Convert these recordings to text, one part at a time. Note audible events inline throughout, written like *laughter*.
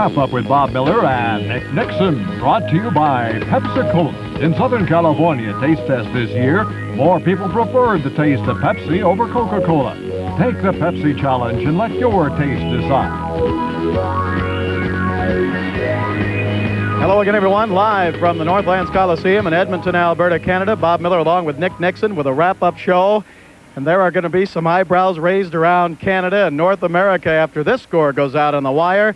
Wrap up with Bob Miller and Nick Nickson, brought to you by Pepsi-Cola. In Southern California Taste test this year, more people preferred the taste of Pepsi over Coca-Cola. Take the Pepsi challenge and let your taste decide. Hello again, everyone. Live from the Northlands Coliseum in Edmonton, Alberta, Canada. Bob Miller along with Nick Nickson with a wrap-up show. And there are going to be some eyebrows raised around Canada and North America after this score goes out on the wire.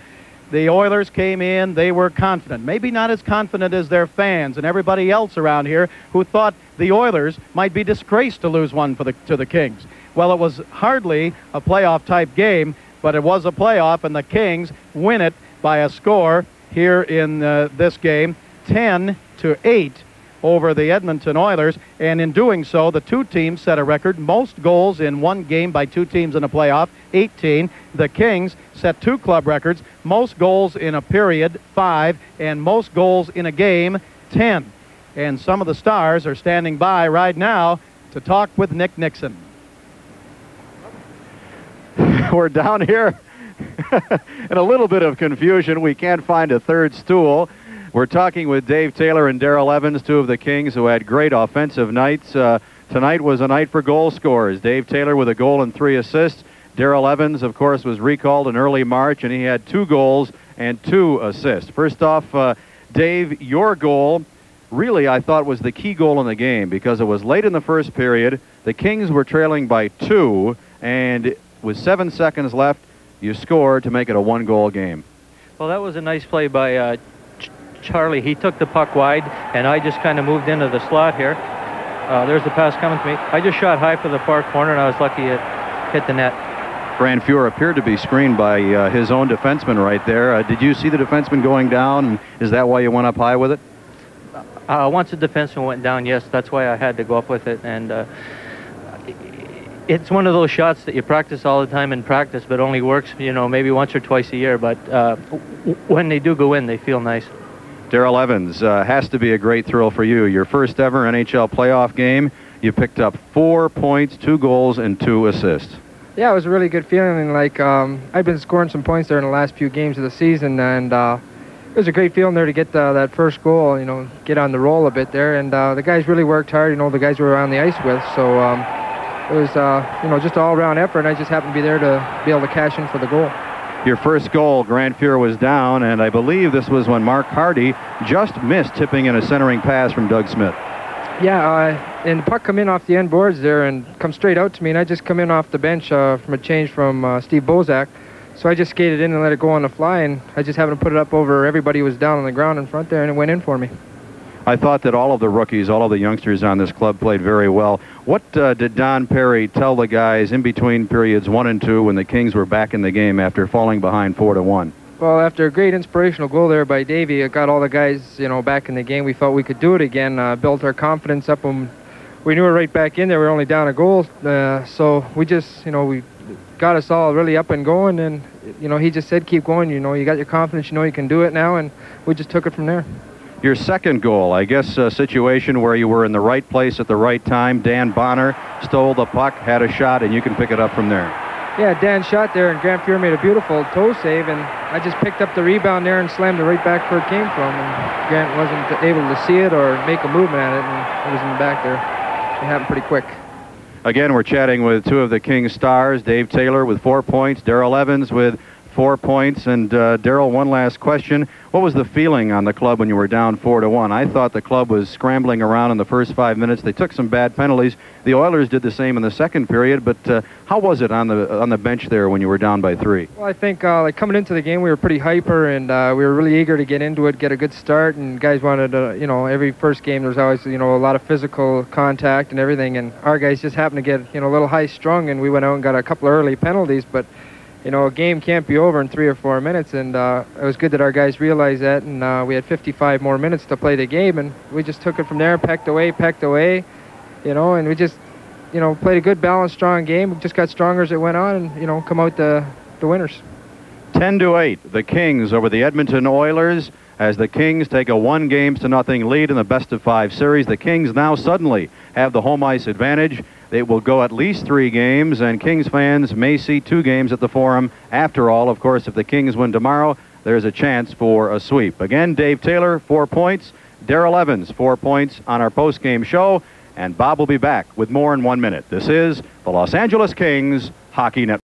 The Oilers came in, they were confident. Maybe not as confident as their fans and everybody else around here who thought the Oilers might be disgraced to lose one for the, to the Kings. Well, it was hardly a playoff type game, but it was a playoff, and the Kings win it by a score here in uh, this game 10 to 8 over the Edmonton Oilers, and in doing so, the two teams set a record most goals in one game by two teams in a playoff, 18. The Kings set two club records most goals in a period, 5, and most goals in a game, 10. And some of the stars are standing by right now to talk with Nick Nickson. *laughs* We're down here *laughs* in a little bit of confusion. We can't find a third stool. We're talking with Dave Taylor and Daryl Evans, two of the Kings who had great offensive nights. Uh, tonight was a night for goal scorers. Dave Taylor with a goal and three assists. Daryl Evans, of course, was recalled in early March, and he had two goals and two assists. First off, uh, Dave, your goal really, I thought, was the key goal in the game because it was late in the first period. The Kings were trailing by two, and with seven seconds left, you scored to make it a one-goal game. Well, that was a nice play by uh, Charlie. He took the puck wide, and I just kind of moved into the slot here. Uh, there's the pass coming to me. I just shot high for the far corner, and I was lucky it hit the net. Grant Fuhr appeared to be screened by uh, his own defenseman right there. Uh, did you see the defenseman going down, and is that why you went up high with it? Uh, once the defenseman went down, yes, that's why I had to go up with it. And uh, it's one of those shots that you practice all the time in practice, but only works, you know, maybe once or twice a year. But uh, when they do go in, they feel nice. Daryl Evans, uh, has to be a great thrill for you. Your first ever NHL playoff game. You picked up four points, two goals, and two assists. Yeah, it was a really good feeling. Like um, I've been scoring some points there in the last few games of the season, and uh, it was a great feeling there to get that first goal. You know, get on the roll a bit there, and uh, the guys really worked hard. You know, the guys we were on the ice with, so um, it was uh, you know just an all-round effort. And I just happened to be there to be able to cash in for the goal. Your first goal, Grant Fuhr was down, and I believe this was when Mark Hardy just missed tipping in a centering pass from Doug Smith. Yeah, uh, and the puck come in off the end boards there and come straight out to me, and I just come in off the bench uh, from a change from uh, Steve Bozek. So I just skated in and let it go on the fly, and I just happened to put it up over everybody who was down on the ground in front there, and it went in for me. I thought that all of the rookies, all of the youngsters on this club played very well. What uh, did Don Perry tell the guys in between periods one and two when the Kings were back in the game after falling behind four to one? Well, after a great inspirational goal there by Davey, it got all the guys, you know, back in the game. We felt we could do it again, uh, built our confidence up, and we knew we were right back in there. We were only down a goal, uh, so we just, you know, we got us all really up and going. And you know, he just said, "Keep going. You know, you got your confidence. You know, you can do it now." And we just took it from there. Your second goal, I guess, a situation where you were in the right place at the right time. Dan Bonar stole the puck, had a shot, and you can pick it up from there. Yeah, Dan shot there, and Grant Fuhr made a beautiful toe save, and I just picked up the rebound there and slammed it right back where it came from. And Grant wasn't able to see it or make a movement at it, and it was in the back there. It happened pretty quick. Again, we're chatting with two of the Kings stars, Dave Taylor with four points, Daryl Evans with four points. And uh, Daryl, one last question. What was the feeling on the club when you were down four to one? I thought the club was scrambling around in the first five minutes. They took some bad penalties. The Oilers did the same in the second period. But uh, how was it on the on the bench there when you were down by three? Well, I think uh, like coming into the game, we were pretty hyper and uh, we were really eager to get into it, get a good start. And guys wanted to, you know, every first game there's always you know a lot of physical contact and everything. And our guys just happened to get you know a little high strung, and we went out and got a couple of early penalties, but you know, a game can't be over in three or four minutes, and uh, it was good that our guys realized that, and uh, we had 55 more minutes to play the game, and we just took it from there, pecked away, pecked away, you know, and we just, you know, played a good, balanced, strong game. We just got stronger as it went on, and you know, come out the the winners. 10 to 8, the Kings over the Edmonton Oilers. As the Kings take a one games to nothing lead in the best of five series, the Kings now suddenly have the home ice advantage. It will go at least three games, and Kings fans may see two games at the Forum. After all, of course, if the Kings win tomorrow, there's a chance for a sweep. Again, Dave Taylor, four points. Daryl Evans, four points on our post-game show. And Bob will be back with more in one minute. This is the Los Angeles Kings Hockey Network.